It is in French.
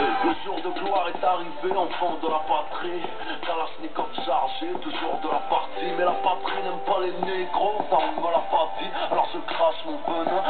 Le jour de gloire est arrivé, enfant de la patrie. Kalachnikov chargé, toujours de la partie. Mais la patrie n'aime pas les négros, ça on me l'a pas. Alors je crache mon venin